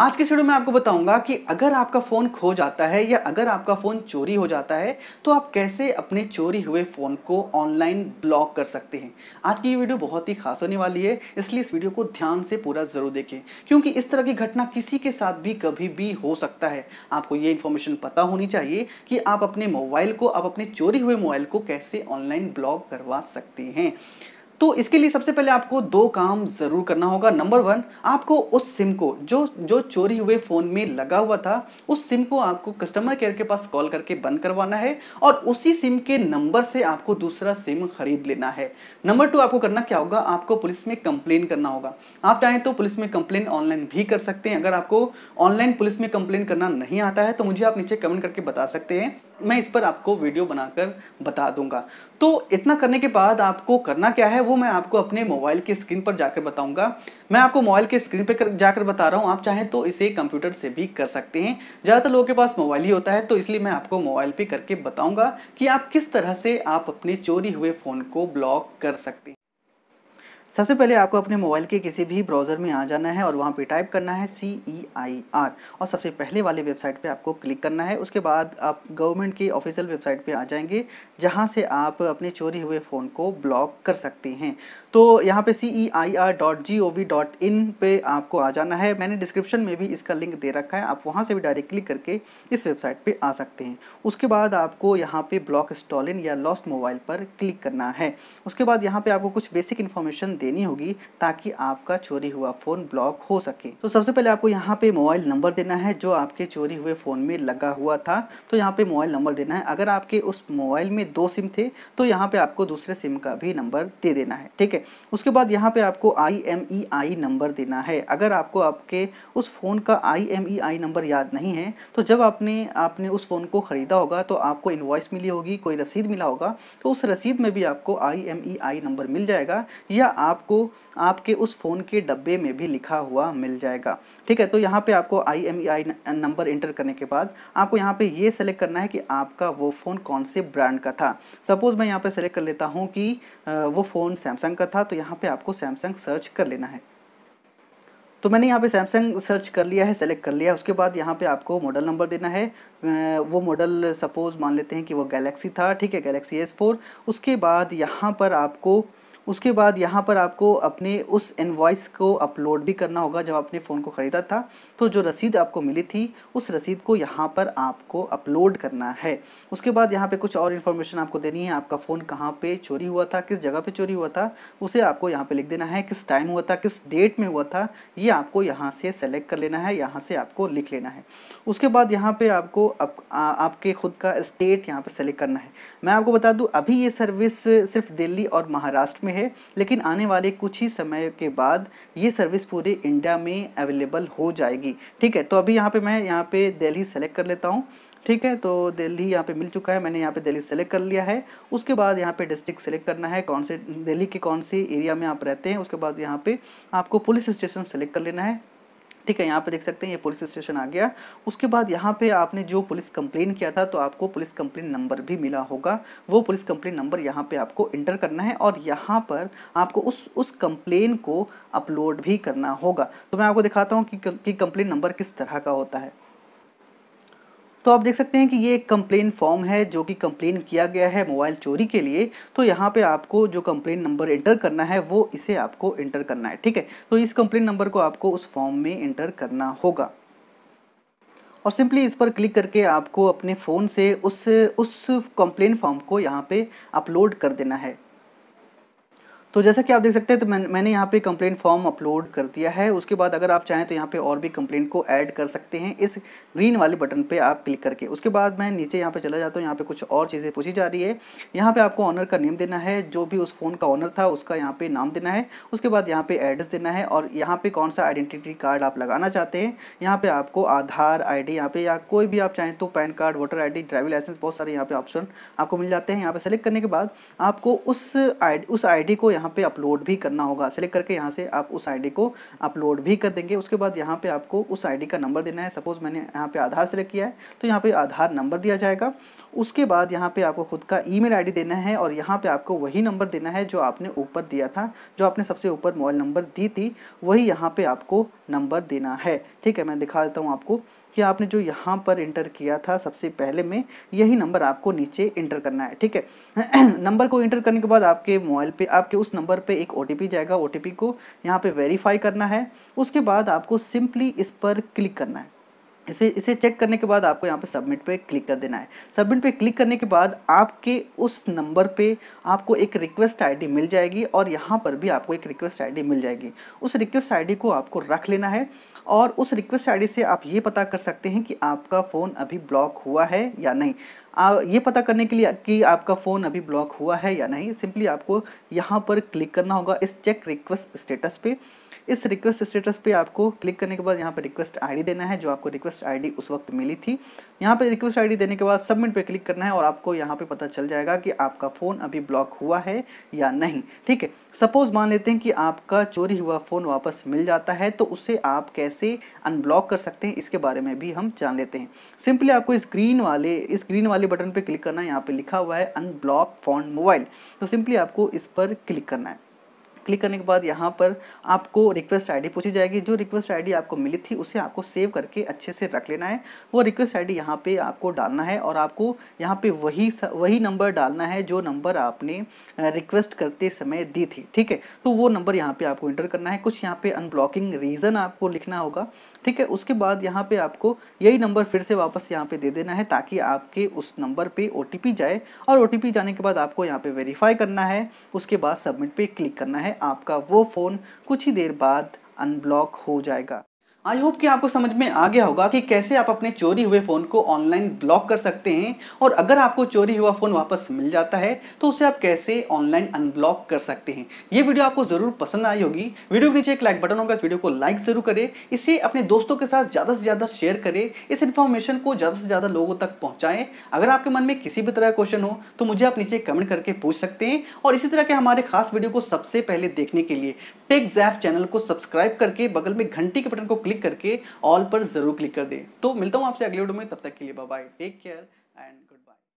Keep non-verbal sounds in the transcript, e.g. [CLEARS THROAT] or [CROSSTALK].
आज के वीडियो में आपको बताऊँगा कि अगर आपका फ़ोन खो जाता है या अगर आपका फ़ोन चोरी हो जाता है तो आप कैसे अपने चोरी हुए फ़ोन को ऑनलाइन ब्लॉक कर सकते हैं। आज की ये वीडियो बहुत ही खास होने वाली है, इसलिए इस वीडियो को ध्यान से पूरा ज़रूर देखें, क्योंकि इस तरह की घटना किसी के साथ भी कभी भी हो सकता है। आपको ये इन्फॉर्मेशन पता होनी चाहिए कि आप अपने मोबाइल को, आप अपने चोरी हुए मोबाइल को कैसे ऑनलाइन ब्लॉक करवा सकते हैं। तो इसके लिए सबसे पहले आपको दो काम ज़रूर करना होगा। नंबर वन आपको उस सिम को, जो जो चोरी हुए फ़ोन में लगा हुआ था, उस सिम को आपको कस्टमर केयर के पास कॉल करके बंद करवाना है और उसी सिम के नंबर से आपको दूसरा सिम खरीद लेना है। नंबर टू आपको करना क्या होगा? आपको पुलिस में कंप्लेन करना होगा। आप चाहें तो पुलिस में कंप्लेन ऑनलाइन भी कर सकते हैं। अगर आपको ऑनलाइन पुलिस में कंप्लेन करना नहीं आता है तो मुझे आप नीचे कमेंट करके बता सकते हैं। मैं इस पर आपको वीडियो बनाकर बता दूँगा। तो इतना करने के बाद आपको करना क्या है, वो मैं आपको अपने मोबाइल की स्क्रीन पर जाकर बताऊँगा। मैं आपको मोबाइल के स्क्रीन पर जाकर बता रहा हूँ, आप चाहें तो इसे कंप्यूटर से भी कर सकते हैं। ज़्यादातर लोगों के पास मोबाइल ही होता है तो इसलिए मैं आपको मोबाइल पे करके बताऊँगा कि आप किस तरह से आप अपने चोरी हुए फ़ोन को ब्लॉक कर सकते हैं। सबसे पहले आपको अपने मोबाइल के किसी भी ब्राउज़र में आ जाना है और वहाँ पे टाइप करना है सी ई आई आर और सबसे पहले वाले वेबसाइट पे आपको क्लिक करना है। उसके बाद आप गवर्नमेंट की ऑफिशियल वेबसाइट पे आ जाएँगे, जहाँ से आप अपने चोरी हुए फ़ोन को ब्लॉक कर सकते हैं। तो यहाँ पे C E I R dot G O V dot in पर आपको आ जाना है। मैंने डिस्क्रिप्शन में भी इसका लिंक दे रखा है, आप वहाँ से भी डायरेक्ट क्लिक करके इस वेबसाइट पर आ सकते हैं। उसके बाद आपको यहाँ पर ब्लॉक स्टॉलिन या लॉस्ट मोबाइल पर क्लिक करना है। उसके बाद यहाँ पर आपको कुछ बेसिक इन्फॉर्मेशन देनी होगी ताकि आपका चोरी हुआ फ़ोन ब्लॉक हो सके। तो सबसे पहले आपको यहाँ पे मोबाइल नंबर देना है, जो आपके चोरी हुए फ़ोन में लगा हुआ था। तो यहाँ पे मोबाइल नंबर देना है। अगर आपके उस मोबाइल में दो सिम थे तो यहाँ पे आपको दूसरे सिम का भी नंबर दे देना है, ठीक है? उसके बाद यहाँ पे आपको I M E I number देना है। अगर आपको आपके उस फ़ोन का आई आई नंबर याद नहीं है तो जब आपने आपने उस फ़ोन को ख़रीदा होगा तो आपको इन्वॉइस मिली होगी, कोई रसीद मिला होगा तो उस रसीद में भी आपको I M E I number मिल जाएगा, या आपको, आपके उस फ़ोन के डब्बे में भी लिखा हुआ मिल जाएगा। ठीक है तो यहाँ पे आपको I M I number enter करने के बाद आपको यहाँ पे ये सेलेक्ट करना है कि आपका वो फ़ोन कौन से ब्रांड का था। सपोज़ मैं यहाँ पे सेलेक्ट कर लेता हूँ कि वो फ़ोन सैमसंग का था तो यहाँ पे आपको सैमसंग सर्च कर लेना है। तो मैंने यहाँ पे सैमसंग सर्च कर लिया है सेलेक्ट कर लिया है, उसके बाद यहाँ पे आपको मॉडल नंबर देना है। वो मॉडल सपोज़ मान लेते हैं कि वो गैलेक्सी था, ठीक है गैलेक्सी एस फोर उसके बाद यहाँ पर आपको उसके बाद यहाँ पर आपको अपने उस इन्वॉइस को अपलोड भी करना होगा जब आपने फ़ोन को ख़रीदा था। तो जो रसीद आपको मिली थी उस रसीद को यहाँ पर आपको अपलोड करना है। उसके बाद यहाँ पे कुछ और इन्फॉर्मेशन आपको देनी है। आपका फ़ोन कहाँ पे चोरी हुआ था किस जगह पे चोरी हुआ था उसे आपको यहाँ पर लिख देना है। किस टाइम हुआ था किस डेट में हुआ था ये आपको यहाँ से सेलेक्ट कर लेना है यहाँ से आपको लिख लेना है। उसके बाद यहाँ पर आपको आप, आपके खुद का स्टेट यहाँ पर सेलेक्ट करना है। मैं आपको बता दूँ अभी ये सर्विस सिर्फ़ दिल्ली और महाराष्ट्र में है, लेकिन आने वाले कुछ ही समय के बाद ये सर्विस पूरे इंडिया में अवेलेबल हो जाएगी। ठीक है तो अभी यहाँ पे मैं यहाँ पे दिल्ली सेलेक्ट कर लेता हूँ। ठीक है तो दिल्ली यहाँ पे मिल चुका है, मैंने यहाँ पे दिल्ली सेलेक्ट कर लिया है। उसके बाद यहाँ पे डिस्ट्रिक्ट सेलेक्ट करना है, कौन से, दिल्ली के कौन से एरिया में आप रहते हैं, उसके बाद यहाँ पे आपको पुलिस स्टेशन सेलेक्ट कर लेना है। ठीक है यहाँ पे देख सकते हैं ये पुलिस स्टेशन आ गया। उसके बाद यहाँ पे आपने जो पुलिस कंप्लेन किया था तो आपको पुलिस कंप्लेन नंबर भी मिला होगा। वो पुलिस कंप्लेन नंबर यहाँ पे आपको इंटर करना है और यहाँ पर आपको उस उस कंप्लेन को अपलोड भी करना होगा। तो मैं आपको दिखाता हूँ कि, कि कंप्लेन नंबर किस तरह का होता है। तो आप देख सकते हैं कि ये एक कंप्लेन फॉर्म है, जो कि कंप्लेन किया गया है मोबाइल चोरी के लिए। तो यहाँ पे आपको जो कंप्लेन नंबर इंटर करना है, वो इसे आपको इंटर करना है, ठीक है? तो इस कंप्लेन नंबर को आपको उस फॉर्म में इंटर करना होगा। और सिंपली इस पर क्लिक करके आपको अपने फ़ोन से उस उस कंप्लेन फॉर्म को यहाँ पे अपलोड कर देना है। तो जैसा कि आप देख सकते हैं तो मैं, मैंने यहाँ पे कंप्लेंट फॉर्म अपलोड कर दिया है उसके बाद अगर आप चाहें तो यहाँ पे और भी कंप्लेंट को ऐड कर सकते हैं इस ग्रीन वाले बटन पे आप क्लिक करके उसके बाद मैं नीचे यहाँ पे चला जाता हूँ यहाँ पे कुछ और चीज़ें पूछी जा रही है यहाँ पे आपको ऑनर का नेम देना है जो भी उस फ़ोन का ऑनर था उसका यहाँ पे नाम देना है उसके बाद यहाँ पे एड्रेस देना है और यहाँ पे कौन सा आइडेंटिटी कार्ड आप लगाना चाहते हैं यहाँ पे आपको आधार आई डी यहाँ या कोई भी आप चाहें तो PAN card voter I D driving licence बहुत सारे यहाँ पे ऑप्शन आपको मिल जाते हैं यहाँ पे सेलेक्ट करने के बाद आपको उस आई उस आईडी को यहाँ पे अपलोड भी करना होगा। सेलेक्ट करके यहाँ से आप उस आईडी को अपलोड भी कर देंगे। उसके बाद यहाँ पे आपको उस आईडी का नंबर देना है। सपोज़ मैंने यहाँ पे आधार सेलेक्ट किया है तो यहाँ पे आधार नंबर दिया जाएगा। उसके बाद यहाँ पे आपको खुद का ईमेल आईडी देना है और यहाँ पे आपको वही नंबर देना है जो आपने ऊपर दिया था, जो आपने सबसे ऊपर मोबाइल नंबर दी थी, वही यहाँ पे आपको नंबर देना है। ठीक है, मैं दिखा देता हूँ आपको। कि आपने जो यहाँ पर इंटर किया था सबसे पहले में, यही नंबर आपको नीचे इंटर करना है, ठीक है? [CLEARS THROAT] नंबर को इंटर करने के बाद आपके मोबाइल पे, आपके उस नंबर पे एक ओटीपी जाएगा ओटीपी को यहाँ पे वेरीफाई करना है, उसके बाद आपको सिंपली इस पर क्लिक करना है। इसे इसे चेक करने के बाद आपको यहाँ पे सबमिट पे क्लिक कर देना है। सबमिट पे क्लिक करने के बाद आपके उस नंबर पे आपको एक रिक्वेस्ट आईडी मिल जाएगी और यहाँ पर भी आपको एक रिक्वेस्ट आईडी मिल जाएगी। उस रिक्वेस्ट आईडी को आपको रख लेना है और उस रिक्वेस्ट आईडी से आप ये पता कर सकते हैं कि आपका फ़ोन अभी ब्लॉक हुआ है या नहीं। आ, ये पता करने के लिए कि आपका फ़ोन अभी ब्लॉक हुआ है या नहीं सिंपली आपको यहाँ पर क्लिक करना होगा इस चेक रिक्वेस्ट स्टेटस पे। इस रिक्वेस्ट स्टेटस पे आपको क्लिक करने के बाद यहाँ पर रिक्वेस्ट आईडी देना है जो आपको रिक्वेस्ट आईडी उस वक्त मिली थी। यहाँ पर रिक्वेस्ट आईडी देने के बाद सबमिट पे क्लिक करना है और आपको यहाँ पे पता चल जाएगा कि आपका फ़ोन अभी ब्लॉक हुआ है या नहीं ठीक है? सपोज़ मान लेते हैं कि आपका चोरी हुआ फ़ोन वापस मिल जाता है तो उसे आप कैसे अनब्लॉक कर सकते हैं? इसके बारे में भी हम जान लेते हैं। सिंपली आपको इस ग्रीन वाले, इस ग्रीन वाले बटन पर क्लिक करना है। यहाँ पर लिखा हुआ है अनब्लॉक फ़ोन मोबाइल तो सिंपली आपको इस पर क्लिक करना है। क्लिक करने के बाद यहाँ पर आपको रिक्वेस्ट आईडी पूछी जाएगी। जो रिक्वेस्ट आईडी आपको मिली थी, उसे आपको सेव करके अच्छे से रख लेना है। वो रिक्वेस्ट आईडी यहाँ पे आपको डालना है और आपको यहाँ पे वही वही नंबर डालना है जो नंबर आपने रिक्वेस्ट करते समय दी थी। ठीक है? तो वो नंबर यहाँ पे आपको इंटर करना है। कुछ यहाँ पे अनब्लॉकिंग रीज़न आपको लिखना होगा। ठीक है? उसके बाद यहाँ पे आपको यही नंबर फिर से वापस यहाँ पे दे देना है ताकि आपके उस नंबर पे ओ जाए। और ओटीपी जाने के बाद आपको यहाँ पे वेरीफाई करना है। उसके बाद सबमिट पे क्लिक करना है। आपका वो फ़ोन कुछ ही देर बाद अनब्लॉक हो जाएगा। आई होप कि आपको समझ में आ गया होगा कि कैसे आप अपने चोरी हुए फ़ोन को ऑनलाइन ब्लॉक कर सकते हैं और अगर आपको चोरी हुआ फ़ोन वापस मिल जाता है तो उसे आप कैसे ऑनलाइन अनब्लॉक कर सकते हैं। ये वीडियो आपको ज़रूर पसंद आई होगी। वीडियो के नीचे एक लाइक बटन होगा, इस वीडियो को लाइक ज़रूर करें। इसे अपने दोस्तों के साथ ज़्यादा से ज़्यादा शेयर करें। इस इन्फॉर्मेशन को ज़्यादा से ज़्यादा लोगों तक पहुँचाएँ। अगर आपके मन में किसी भी तरह का क्वेश्चन हो तो मुझे आप नीचे कमेंट करके पूछ सकते हैं। और इसी तरह के हमारे खास वीडियो को सबसे पहले देखने के लिए टेक जैफ चैनल को सब्सक्राइब करके बगल में घंटी के बटन को क्लिक करके ऑल पर ज़रूर क्लिक कर दे। तो मिलता हूँ आपसे अगले वीडियो में, तब तक के लिए बाय टेक केयर एंड